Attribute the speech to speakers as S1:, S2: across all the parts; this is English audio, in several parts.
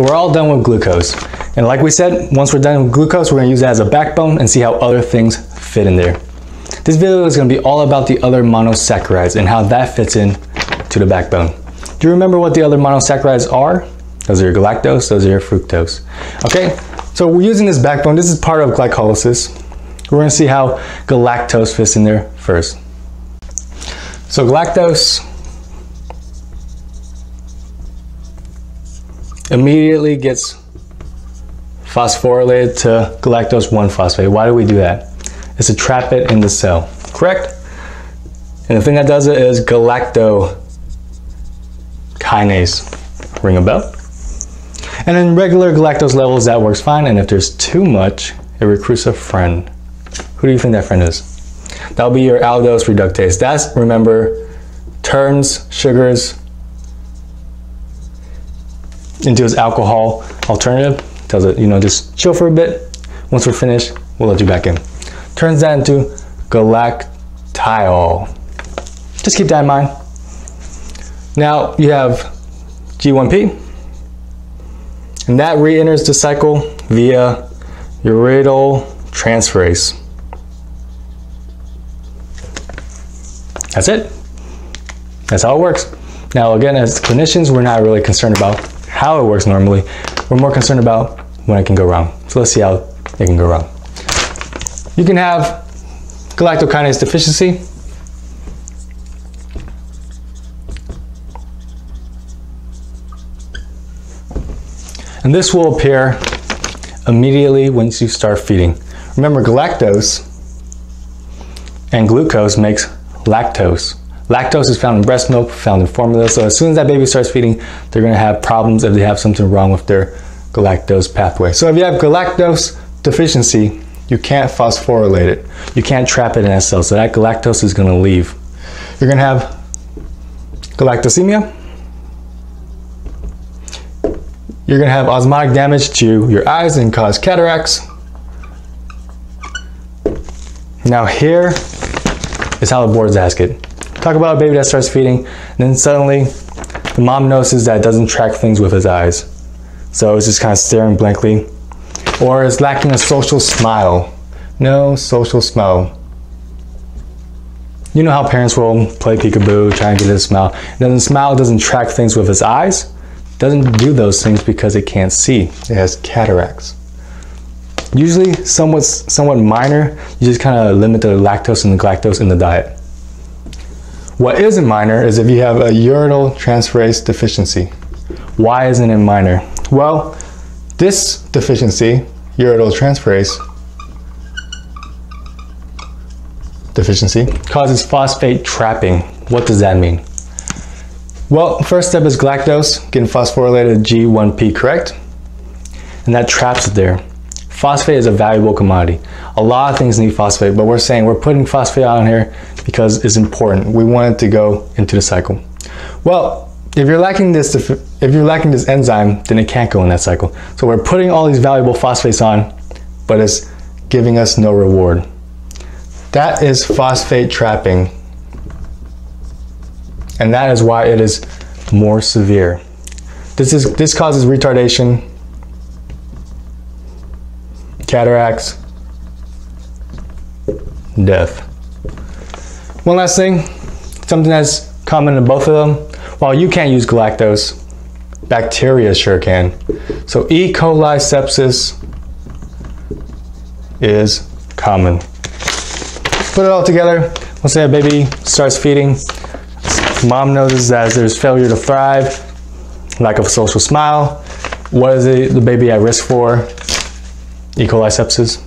S1: So we're all done with glucose. And like we said, once we're done with glucose, we're gonna use that as a backbone and see how other things fit in there. This video is gonna be all about the other monosaccharides and how that fits in to the backbone. Do you remember what the other monosaccharides are? Those are your galactose, those are your fructose. Okay, so we're using this backbone. This is part of glycolysis. We're gonna see how galactose fits in there first. So galactose immediately gets phosphorylated to galactose 1-phosphate. Why do we do that? It's to trap it in the cell, correct? And the thing that does it is galactokinase. Ring a bell? And in regular galactose levels, that works fine. And if there's too much, it recruits a friend. Who do you think that friend is? That'll be your aldose reductase. That's, remember, turns sugars into its alcohol alternative. Tells it, you know, just chill for a bit. Once we're finished, we'll let you back in. Turns that into galactitol. Just keep that in mind. Now you have G1P, and that re-enters the cycle via uridyl transferase. That's it. That's how it works. Now again, as clinicians, we're not really concerned about how it works normally. We're more concerned about when it can go wrong. So let's see how it can go wrong. You can have galactokinase deficiency. And this will appear immediately once you start feeding. Remember, galactose and glucose makes lactose. Lactose is found in breast milk, found in formula. So as soon as that baby starts feeding, they're going to have problems if they have something wrong with their galactose pathway. So if you have galactose deficiency, you can't phosphorylate it. You can't trap it in that cell. So that galactose is going to leave. You're going to have galactosemia. You're going to have osmotic damage to your eyes and cause cataracts. Now here is how the boards ask it. Talk about a baby that starts feeding, and then suddenly the mom notices that it doesn't track things with his eyes. So it's just kind of staring blankly. Or is lacking a social smile. No social smile. You know how parents will play peekaboo, try and get a smile. It doesn't smile, doesn't track things with his eyes. Doesn't do those things because it can't see. It has cataracts. Usually somewhat, somewhat minor, you just kind of limit the lactose and the galactose in the diet. What isn't minor is if you have a uridyl transferase deficiency. Why isn't it minor? Well, this deficiency, uridyl transferase deficiency, causes phosphate trapping. What does that mean? Well, first step is galactose getting phosphorylated G1P, correct? And that traps it there. Phosphate is a valuable commodity. A lot of things need phosphate, but we're saying we're putting phosphate on here because it's important. We want it to go into the cycle. Well, if you're lacking this, if you're lacking this enzyme, then it can't go in that cycle. So we're putting all these valuable phosphates on, but it's giving us no reward. That is phosphate trapping. And that is why it is more severe. This is this causes retardation, cataracts, death. One last thing, something that's common to both of them. While you can't use galactose, bacteria sure can. So E. coli sepsis is common. Put it all together. Let's say a baby starts feeding. Mom notices that there's failure to thrive, lack of social smile. What is the baby at risk for? E. coli sepsis?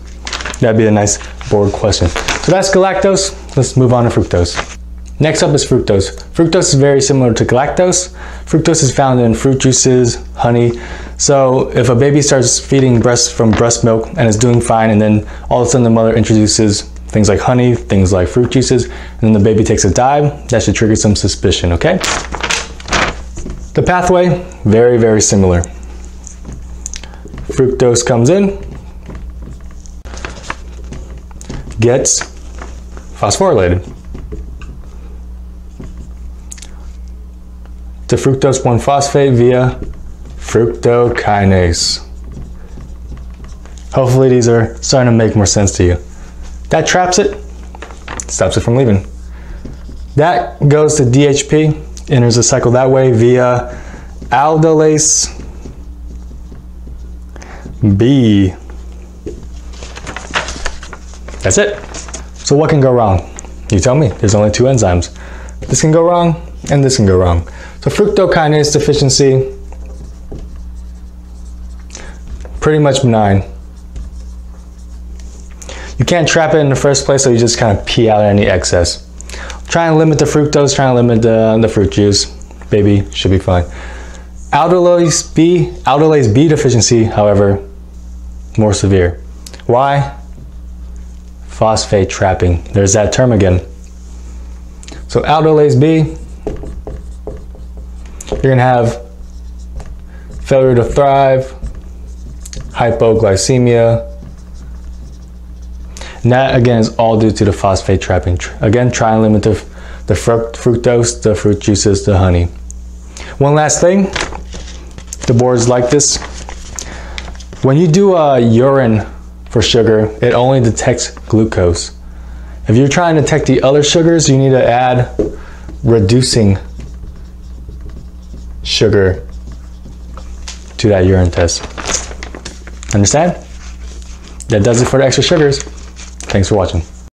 S1: That'd be a nice board question. So that's galactose. Let's move on to fructose. Next up is fructose. Fructose is very similar to galactose. Fructose is found in fruit juices, honey. So if a baby starts feeding breast from breast milk and is doing fine, and then all of a sudden the mother introduces things like honey, things like fruit juices, and then the baby takes a dive, that should trigger some suspicion, okay? The pathway, very, very similar. Fructose comes in, gets phosphorylated. to fructose 1-phosphate via fructokinase. Hopefully these are starting to make more sense to you. That traps it, stops it from leaving. That goes to DHP, enters the cycle that way via aldolase B. That's it. So what can go wrong? You tell me, there's only two enzymes. This can go wrong, and this can go wrong. So fructokinase deficiency, pretty much benign. You can't trap it in the first place, so you just kind of pee out any excess. Try and limit the fructose, try and limit the, the fruit juice. Baby, should be fine. Aldolase B, aldolase B deficiency, however, more severe. Why? Phosphate trapping. There's that term again. So aldolase B, you're gonna have failure to thrive, hypoglycemia, and that again is all due to the phosphate trapping. Again, try and limit the, the fructose, the fruit juices, the honey. One last thing, the boards like this. When you do a urine for sugar, it only detects glucose. If you're trying to detect the other sugars, you need to add reducing sugar to that urine test. Understand? That does it for the extra sugars. Thanks for watching.